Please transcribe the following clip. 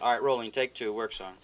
All right, rolling. Take two. Work song.